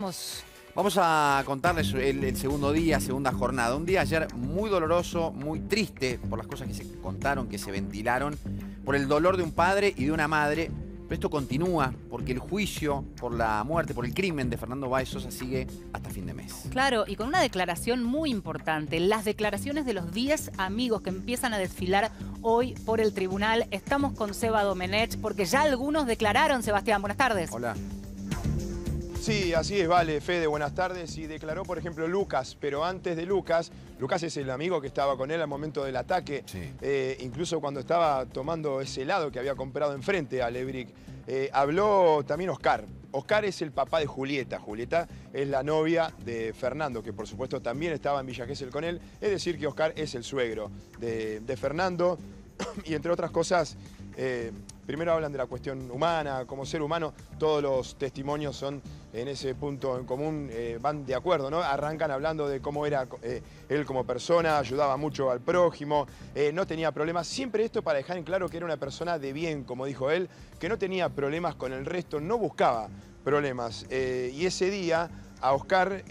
Vamos. Vamos a contarles el, el segundo día, segunda jornada. Un día ayer muy doloroso, muy triste por las cosas que se contaron, que se ventilaron, por el dolor de un padre y de una madre. Pero esto continúa porque el juicio por la muerte, por el crimen de Fernando Báez Sosa sigue hasta fin de mes. Claro, y con una declaración muy importante, las declaraciones de los 10 amigos que empiezan a desfilar hoy por el tribunal. Estamos con Seba Domenech porque ya algunos declararon, Sebastián. Buenas tardes. Hola. Sí, así es, vale, Fede, buenas tardes. Y declaró, por ejemplo, Lucas, pero antes de Lucas, Lucas es el amigo que estaba con él al momento del ataque, Sí. eh, incluso cuando estaba tomando ese helado que había comprado enfrente a Lebrick. Eh, habló también Oscar. Oscar es el papá de Julieta. Julieta es la novia de Fernando, que por supuesto también estaba en Villa Gesell con él. Es decir, que Oscar es el suegro de, de Fernando. y entre otras cosas, eh, primero hablan de la cuestión humana, como ser humano, todos los testimonios son en ese punto en común, eh, van de acuerdo, ¿no? Arrancan hablando de cómo era eh, él como persona, ayudaba mucho al prójimo, eh, no tenía problemas. Siempre esto para dejar en claro que era una persona de bien, como dijo él, que no tenía problemas con el resto, no buscaba problemas. Y ese día a Oscar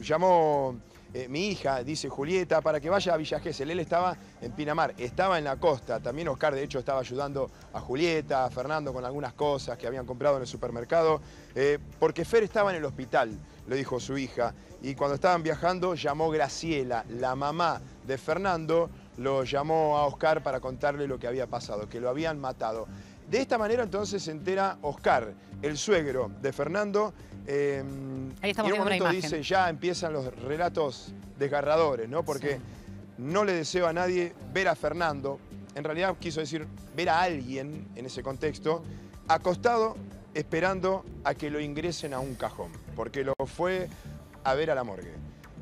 llamó eh, mi hija, dice Julieta, para que vaya a Villa Gesell. Él estaba en Pinamar, estaba en la costa. También Oscar, de hecho, estaba ayudando a Julieta, a Fernando con algunas cosas que habían comprado en el supermercado, eh, porque Fer estaba en el hospital, le dijo su hija. Y cuando estaban viajando, llamó Graciela, la mamá de Fernando, lo llamó a Oscar para contarle lo que había pasado, que lo habían matado. De esta manera entonces se entera Oscar, el suegro de Fernando. eh, Ahí estamos y en un momento dice, ya empiezan los relatos desgarradores, ¿no? Porque Sí. no le deseo a nadie ver a Fernando, en realidad quiso decir ver a alguien en ese contexto, acostado esperando a que lo ingresen a un cajón, porque lo fue a ver a la morgue.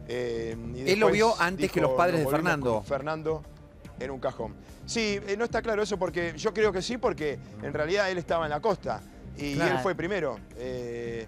Eh, y Él lo vio antes que los padres "Nos de Fernando". Fernando en un cajón. Sí, eh, no está claro eso porque yo creo que sí, porque en realidad él estaba en la costa y Claro. él fue primero. Eh,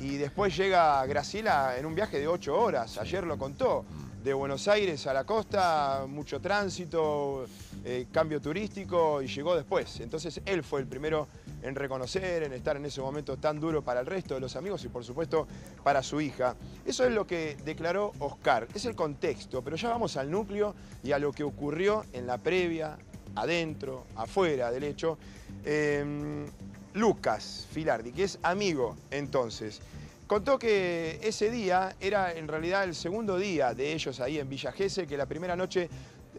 y después llega Graciela en un viaje de ocho horas, ayer lo contó, de Buenos Aires a la costa, mucho tránsito, eh, cambio turístico y llegó después. Entonces él fue el primero en reconocer, en estar en ese momento tan duro para el resto de los amigos y por supuesto para su hija. Eso es lo que declaró Oscar, es el contexto, pero ya vamos al núcleo y a lo que ocurrió en la previa, adentro, afuera del hecho. Eh, Lucas Filardi, que es amigo entonces, contó que ese día era en realidad el segundo día de ellos ahí en Villa Gesell, que la primera noche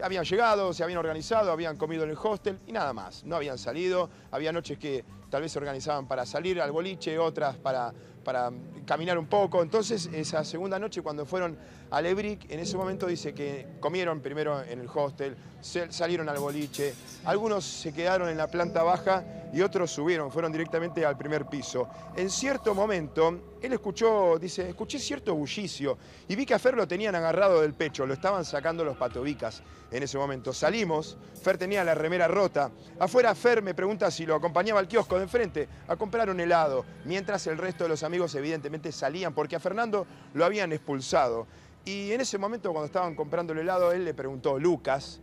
habían llegado, se habían organizado, habían comido en el hostel y nada más. No habían salido, había noches que tal vez se organizaban para salir al boliche, otras para, para caminar un poco. Entonces, esa segunda noche cuando fueron a Lebrick, en ese momento dice que comieron primero en el hostel, salieron al boliche, algunos se quedaron en la planta baja y otros subieron, fueron directamente al primer piso. En cierto momento, él escuchó, dice, escuché cierto bullicio y vi que a Fer lo tenían agarrado del pecho, lo estaban sacando los patobicas en ese momento. Salimos, Fer tenía la remera rota. Afuera Fer me pregunta si lo acompañaba al kiosco de enfrente a comprar un helado, mientras el resto de los amigos evidentemente salían porque a Fernando lo habían expulsado. Y en ese momento cuando estaban comprando el helado, él le preguntó, Lucas,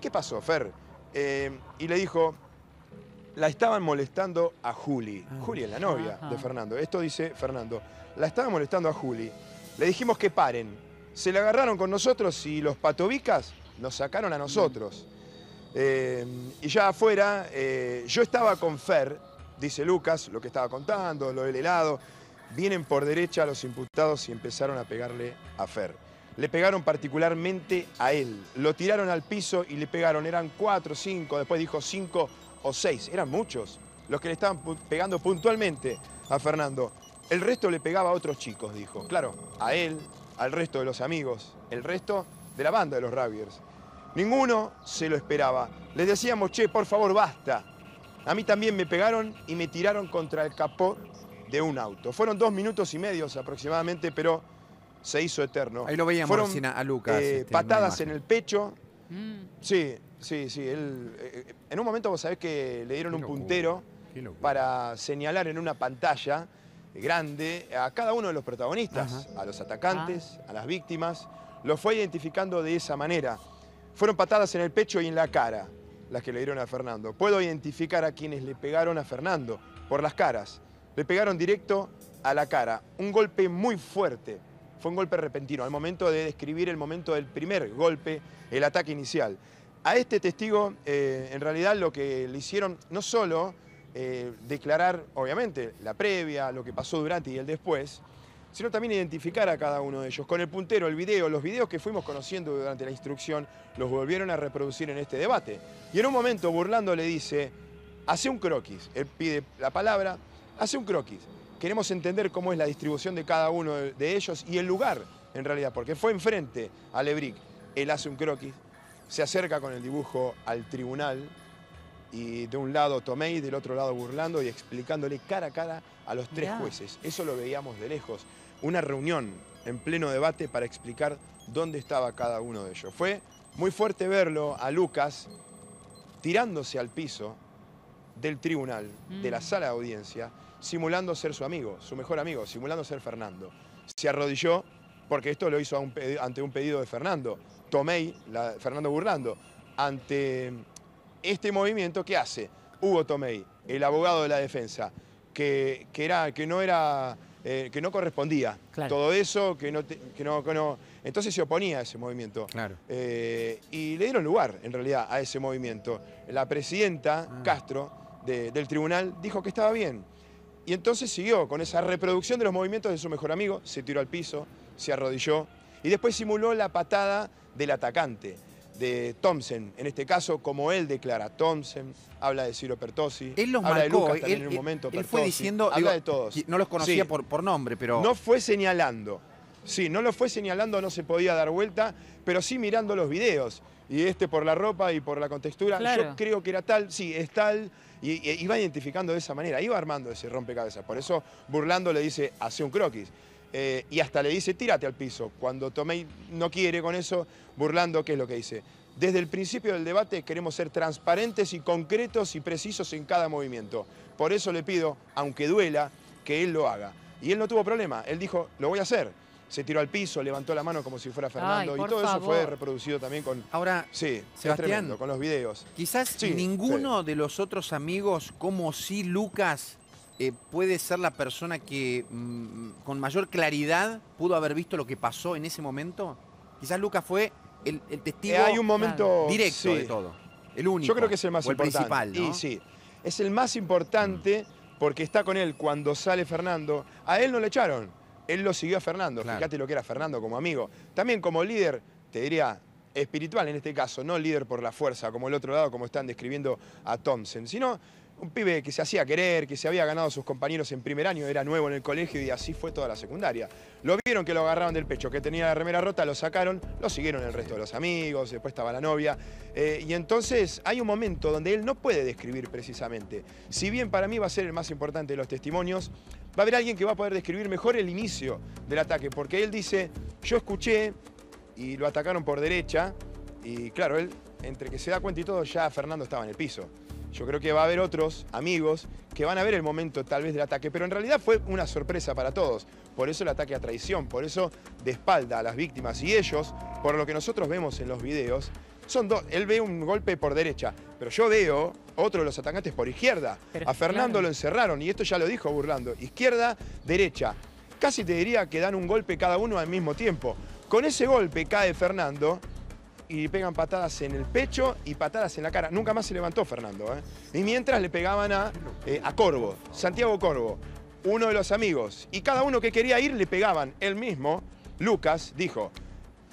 ¿qué pasó, Fer? Eh, y le dijo, la estaban molestando a Juli. Juli es la novia Ajá. de Fernando. Esto dice Fernando. La estaban molestando a Juli. Le dijimos que paren. Se la agarraron con nosotros y los patobicas nos sacaron a nosotros. Eh, y ya afuera, eh, yo estaba con Fer, dice Lucas, lo que estaba contando, lo del helado. Vienen por derecha los imputados y empezaron a pegarle a Fer. Le pegaron particularmente a él. Lo tiraron al piso y le pegaron. Eran cuatro, cinco, después dijo cinco o seis. Eran muchos los que le estaban pegando puntualmente a Fernando. El resto le pegaba a otros chicos, dijo. Claro, a él, al resto de los amigos, el resto de la banda de los Rabiers. Ninguno se lo esperaba. Les decíamos, che, por favor, basta. A mí también me pegaron y me tiraron contra el capó de un auto. Fueron dos minutos y medios aproximadamente, pero se hizo eterno. Ahí lo veíamos Fueron recién a- Lucas, eh, este, patadas en el pecho. Mm. Sí, sí, sí. él, eh, en un momento vos sabés que le dieron un puntero para señalar en una pantalla grande a cada uno de los protagonistas, Ajá. a los atacantes, a las víctimas. Lo fue identificando de esa manera. Fueron patadas en el pecho y en la cara las que le dieron a Fernando. Puedo identificar a quienes le pegaron a Fernando por las caras. Le pegaron directo a la cara. Un golpe muy fuerte. Fue un golpe repentino, al momento de describir el momento del primer golpe, el ataque inicial. A este testigo, eh, en realidad, lo que le hicieron no solo eh, declarar, obviamente, la previa, lo que pasó durante y el después, sino también identificar a cada uno de ellos. Con el puntero, el video, los videos que fuimos conociendo durante la instrucción, los volvieron a reproducir en este debate. Y en un momento, burlando, le dice, hace un croquis. Él pide la palabra, hace un croquis. Queremos entender cómo es la distribución de cada uno de ellos y el lugar, en realidad, porque fue enfrente a Lebric. Él hace un croquis, se acerca con el dibujo al tribunal y de un lado Tomei, del otro lado burlando y explicándole cara a cara a los tres jueces. Eso lo veíamos de lejos. Una reunión en pleno debate para explicar dónde estaba cada uno de ellos. Fue muy fuerte verlo a Lucas tirándose al piso del tribunal, de la mm. sala de audiencia, simulando ser su amigo, su mejor amigo, simulando ser Fernando. Se arrodilló porque esto lo hizo ante un pedido de Fernando. Tomei, Fernando burlando, ante este movimiento que hace Hugo Tomei, el abogado de la defensa, que, era, que no era. Eh, que no correspondía. Todo eso, que no, que no, Entonces se oponía a ese movimiento. Claro. Eh, y le dieron lugar, en realidad, a ese movimiento. La presidenta ah. Castro del tribunal dijo que estaba bien. Y entonces siguió con esa reproducción de los movimientos de su mejor amigo, se tiró al piso, se arrodilló y después simuló la patada del atacante de Thompson, en este caso, como él declara, Thompson, habla de Ciro Pertosi, él los habla de Lucas en un momento, él fue diciendo, habla de todos. No los conocía por, por nombre, pero... No fue señalando, sí, no lo fue señalando, no se podía dar vuelta, pero sí mirando los videos, y este por la ropa y por la contextura, yo creo que era tal, sí, es tal, y, iba identificando de esa manera, iba armando ese rompecabezas, por eso burlando le dice, hace un croquis. Eh, y hasta le dice, tírate al piso. Cuando Tomei no quiere con eso, burlando, ¿qué es lo que dice? Desde el principio del debate queremos ser transparentes y concretos y precisos en cada movimiento. Por eso le pido, aunque duela, que él lo haga. Y él no tuvo problema, él dijo, lo voy a hacer. Se tiró al piso, levantó la mano como si fuera Fernando y todo eso fue reproducido también con... Ahora, sí, Sebastián, con los videos. Quizás ninguno de los otros amigos, como si Lucas, eh, puede ser la persona que mm, con mayor claridad pudo haber visto lo que pasó en ese momento? Quizás Lucas fue el, testigo hay un momento directo de todo. El único. Yo creo que es el más importante. principal, Y sí, es el más importante porque está con él cuando sale Fernando. A él no le echaron, él lo siguió a Fernando. Fíjate lo que era Fernando como amigo. También como líder, te diría, espiritual en este caso, no líder por la fuerza, como el otro lado, como están describiendo a Thompson, sino un pibe que se hacía querer, que se había ganado a sus compañeros en primer año, era nuevo en el colegio y así fue toda la secundaria. Lo vieron que lo agarraban del pecho, que tenía la remera rota, lo sacaron, lo siguieron el resto de los amigos, después estaba la novia. Eh, y entonces hay un momento donde él no puede describir precisamente. Si bien para mí va a ser el más importante de los testimonios, va a haber alguien que va a poder describir mejor el inicio del ataque, porque él dice, yo escuché y lo atacaron por derecha, y claro, él, entre que se da cuenta y todo, ya Fernando estaba en el piso. Yo creo que va a haber otros amigos que van a ver el momento tal vez del ataque, pero en realidad fue una sorpresa para todos. Por eso el ataque a traición, por eso de espalda a las víctimas. Y ellos, por lo que nosotros vemos en los videos, son dos. Él ve un golpe por derecha, pero yo veo otro de los atacantes por izquierda. a Fernando lo encerraron y esto ya lo dijo burlando. Izquierda, derecha. Casi te diría que dan un golpe cada uno al mismo tiempo. Con ese golpe cae Fernando y pegan patadas en el pecho y patadas en la cara. Nunca más se levantó Fernando. ¿eh? Y mientras le pegaban a, eh, a Corvo, Santiago Corvo, uno de los amigos. Y cada uno que quería ir le pegaban. Él mismo, Lucas, dijo,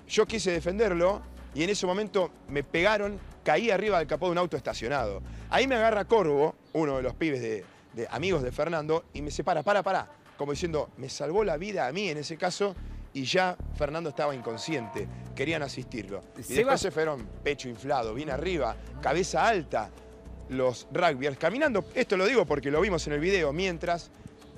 yo quise defenderlo y en ese momento me pegaron, caí arriba del capó de un auto estacionado. Ahí me agarra Corvo, uno de los pibes de, de amigos de Fernando, y me separa, para, para, como diciendo, me salvó la vida a mí en ese caso y ya Fernando estaba inconsciente, querían asistirlo. Y después se fueron pecho inflado, bien arriba, cabeza alta, los rugbyers caminando, esto lo digo porque lo vimos en el video, mientras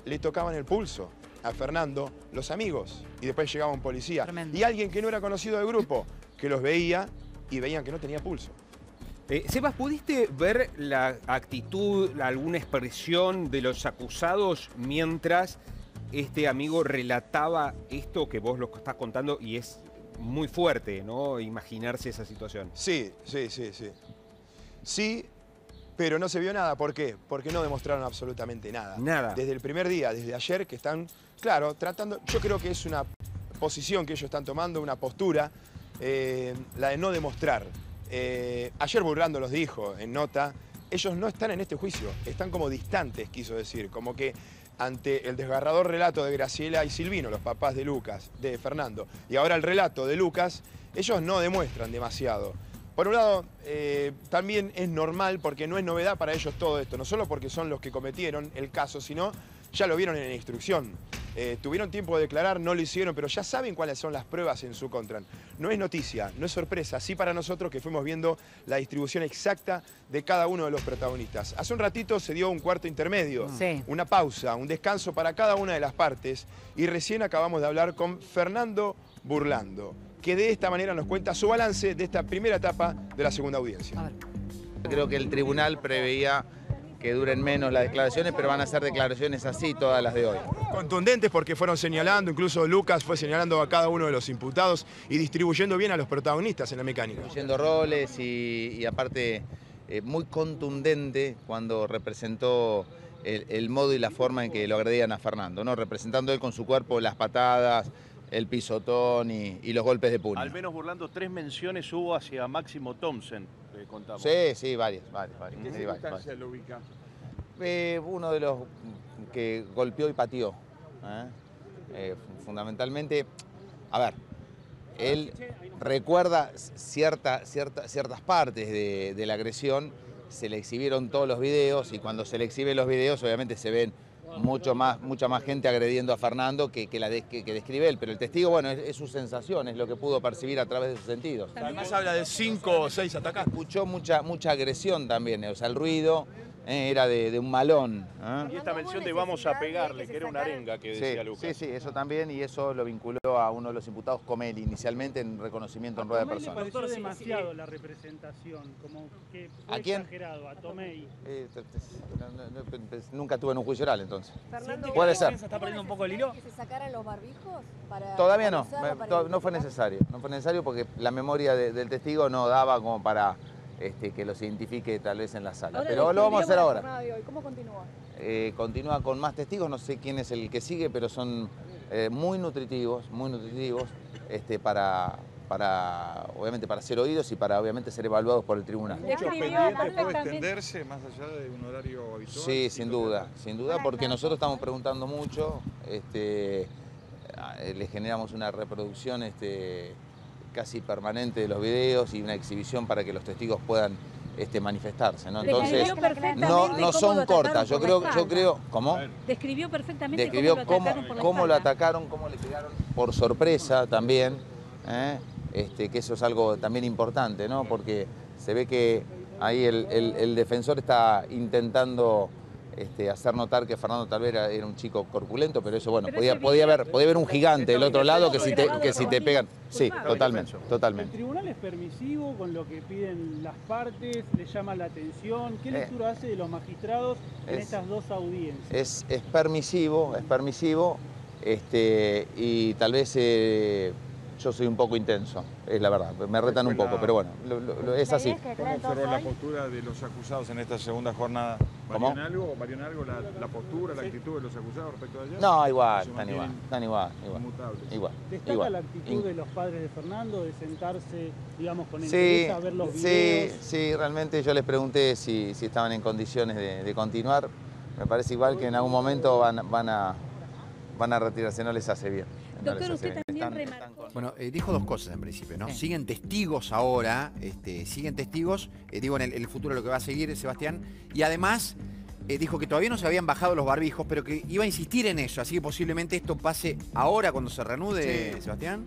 le tocaban el pulso a Fernando los amigos y después llegaba un policía y alguien que no era conocido del grupo, que los veía y veían que no tenía pulso. Eh, Sebas, ¿pudiste ver la actitud, alguna expresión de los acusados mientras este amigo relataba esto que vos lo estás contando y es muy fuerte, ¿no? Imaginarse esa situación. Sí, sí, sí, sí. Sí, pero no se vio nada. ¿Por qué? Porque no demostraron absolutamente nada. Nada. Desde el primer día, desde ayer, que están, claro, tratando, yo creo que es una posición que ellos están tomando, una postura, eh, la de no demostrar. Eh, ayer Burlando los dijo en nota, ellos no están en este juicio, están como distantes, quiso decir, como que ante el desgarrador relato de Graciela y Silvino, los papás de Lucas, de Fernando, y ahora el relato de Lucas, ellos no demuestran demasiado. Por un lado, eh, también es normal porque no es novedad para ellos todo esto, no solo porque son los que cometieron el caso, sino ya lo vieron en la instrucción. Eh, tuvieron tiempo de declarar, no lo hicieron, pero ya saben cuáles son las pruebas en su contra. No es noticia, no es sorpresa, sí para nosotros que fuimos viendo la distribución exacta de cada uno de los protagonistas. Hace un ratito se dio un cuarto intermedio, Sí. una pausa, un descanso para cada una de las partes y recién acabamos de hablar con Fernando Burlando, que de esta manera nos cuenta su balance de esta primera etapa de la segunda audiencia. A ver. Creo que el tribunal preveía que duren menos las declaraciones, pero van a ser declaraciones así todas las de hoy. Contundentes porque fueron señalando, incluso Lucas fue señalando a cada uno de los imputados y distribuyendo bien a los protagonistas en la mecánica. Yendo roles y, y aparte eh, muy contundente cuando representó el, el modo y la forma en que lo agredían a Fernando, ¿no? representando él con su cuerpo las patadas, el pisotón y, y los golpes de puño. Al menos burlando tres menciones hubo hacia Máximo Thompson, eh, contamos. Sí, sí, varias, varias, varias. ¿En sí, qué circunstancia varias. lo ubica? Eh, uno de los que golpeó y pateó. ¿eh? Eh, fundamentalmente, a ver, él recuerda cierta, cierta- ciertas partes de, de la agresión, se le exhibieron todos los videos y cuando se le exhiben los videos obviamente se ven mucho más, mucha más gente agrediendo a Fernando que, que la de- que, que describe él, pero el testigo, bueno, es, es su sensación, es lo que pudo percibir a través de sus sentidos. Además habla de cinco o seis atacantes. Escuchó mucha, mucha agresión también, o sea, el ruido eh, era de, de un malón. ¿eh? Y esta mención de vamos a pegarle, que era una arenga que decía Sí, Lucas. sí, sí, eso también, y eso lo vinculó a uno de los imputados, Comel, inicialmente en reconocimiento en rueda de le personas. pareció demasiado la representación, como que fue ¿A quién? exagerado, a Tomei. Eh, te- te- no- no- no- pe- nunca estuve en un juicio oral, entonces. Fernando, Puede ¿cómo ser. ¿Está perdiendo un poco el hilo? ¿Que se sacaran los barbijos? Para Todavía no, para no fue necesario, no fue necesario porque la memoria de- del testigo no daba como para este, que los identifique tal vez en la sala. Ahora Pero lo vamos a hacer ahora. de hoy. ¿Cómo continúa? Eh, continúa con más testigos, no sé quién es el que sigue, pero son eh, muy nutritivos, muy nutritivos, este, para, para, obviamente, para ser oídos y para, obviamente, ser evaluados por el tribunal. ¿Mucho Describió expediente puede extenderse más allá de un horario habitual? Sí, sin duda, sin duda, porque nosotros estamos preguntando mucho, este, le generamos una reproducción este, casi permanente de los videos y una exhibición para que los testigos puedan este, manifestarse, ¿no? Entonces, no, no son cortas, yo creo, yo creo, ¿cómo? Describió perfectamente Describió cómo lo cómo, atacaron cómo lo atacaron, cómo le pegaron por sorpresa también, ¿eh? este, que eso es algo también importante, ¿no? Porque se ve que ahí el, el- el defensor está intentando este, hacer notar que Fernando tal vez era, era un chico corpulento, pero eso, bueno, Pero podía, podía, haber, podía haber un gigante del otro lado que si te, que si te pegan. Sí, culpable. totalmente, El totalmente. tribunal es permisivo con lo que piden las partes, le llama la atención. ¿Qué Eh, lectura hace de los magistrados en es- estas dos audiencias? Es, es permisivo, es permisivo, este, y tal vez eh, yo soy un poco intenso, es la verdad, me retan un poco, pero bueno, lo- lo- lo- es así. ¿Cómo observó la postura de los acusados en esta segunda jornada? ¿Cómo? ¿Varió en algo, varió en algo la, la postura, la actitud de los acusados respecto a ayer? No, igual, están igual, están igual, igual, inmutables. igual. Destaca igual. la actitud In- de los padres de Fernando de sentarse, digamos, con Sí, interés a ver los sí, videos. sí, realmente yo les pregunté si, si estaban en condiciones de, de continuar. Me parece igual que en algún momento van, van, a, van a retirarse, no les hace bien. no Doctor, les hace usted bien. También Están- remarcó- están con- Bueno, eh, dijo dos cosas en principio, ¿no? Sí. Siguen testigos ahora, este, siguen testigos, eh, digo en el, el futuro lo que va a seguir Sebastián, y además eh, dijo que todavía no se habían bajado los barbijos, pero que iba a insistir en eso, así que posiblemente esto pase ahora cuando se reanude, Sí. Sebastián.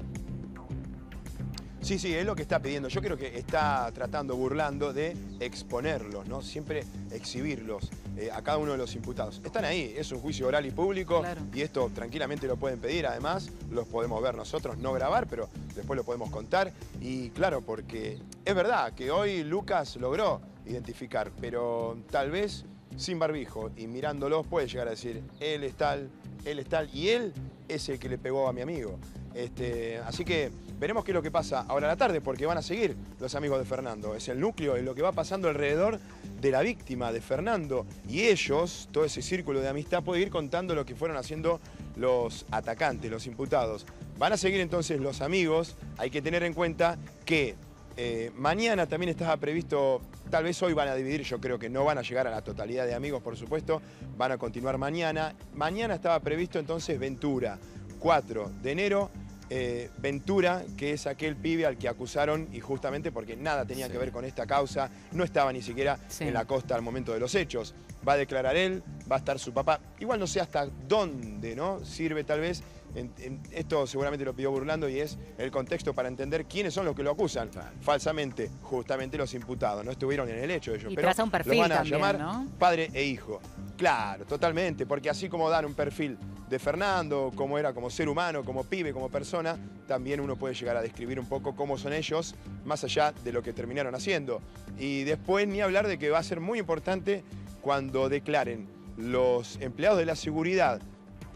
Sí, sí, es lo que está pidiendo. Yo creo que está tratando, burlando de exponerlos, ¿no? Siempre exhibirlos eh, a cada uno de los imputados. Están ahí, es un juicio oral y público Claro. y esto tranquilamente lo pueden pedir. Además, los podemos ver nosotros, no grabar, pero después lo podemos contar. Y claro, porque es verdad que hoy Lucas logró identificar, pero tal vez sin barbijo y mirándolos puede llegar a decir, él es tal, él es tal. Y él es el que le pegó a mi amigo. Este, así que veremos qué es lo que pasa ahora a la tarde, porque van a seguir los amigos de Fernando. Es el núcleo, es lo que va pasando alrededor de la víctima de Fernando. Y ellos, todo ese círculo de amistad, puede ir contando lo que fueron haciendo los atacantes, los imputados. Van a seguir entonces los amigos. Hay que tener en cuenta que eh, mañana también estaba previsto, tal vez hoy van a dividir, yo creo que no van a llegar a la totalidad de amigos, por supuesto, van a continuar mañana. Mañana estaba previsto entonces Ventura, 4 de enero, eh, Ventura, que es aquel pibe al que acusaron y justamente porque nada tenía que ver con esta causa, no estaba ni siquiera Sí. en la costa al momento de los hechos. Va a declarar él, va a estar su papá. Igual no sé hasta dónde, ¿no? Sirve tal vez. en- en- esto seguramente lo pidió burlando y es el contexto para entender quiénes son los que lo acusan. Falsamente, justamente los imputados. No estuvieron en el hecho ellos. Y pero traza un perfil los van a también, llamar ¿no? padre e hijo. Claro, totalmente, porque así como dan un perfil de Fernando, como era como ser humano, como pibe, como persona, también uno puede llegar a describir un poco cómo son ellos, más allá de lo que terminaron haciendo. Y después ni hablar de que va a ser muy importante cuando declaren los empleados de la seguridad,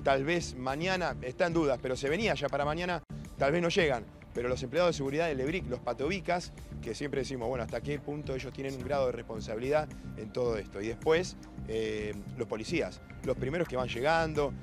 tal vez mañana, está en dudas, pero se venía ya para mañana, tal vez no llegan. Pero los empleados de seguridad del Lebric, los patobicas, que siempre decimos, bueno, hasta qué punto ellos tienen un grado de responsabilidad en todo esto. Y después, eh, los policías, los primeros que van llegando,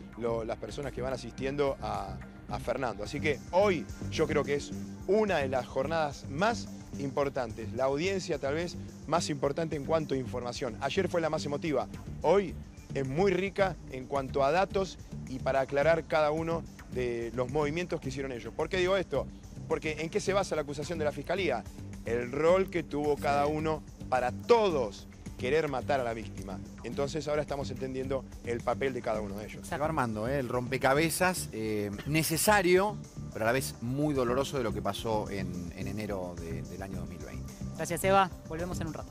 las personas que van asistiendo a Fernando. Así que hoy yo creo que es una de las jornadas más importantes, la audiencia tal vez más importante en cuanto a información. Ayer fue la más emotiva, hoy es muy rica en cuanto a datos y para aclarar cada uno de los movimientos que hicieron ellos. ¿Por qué digo esto? Porque ¿en qué se basa la acusación de la Fiscalía? El rol que tuvo cada uno para todos querer matar a la víctima. Entonces ahora estamos entendiendo el papel de cada uno de ellos. Se va armando ¿eh? el rompecabezas eh, necesario, pero a la vez muy doloroso de lo que pasó en, en enero de- del año 2020. Gracias, Eva. Volvemos en un rato.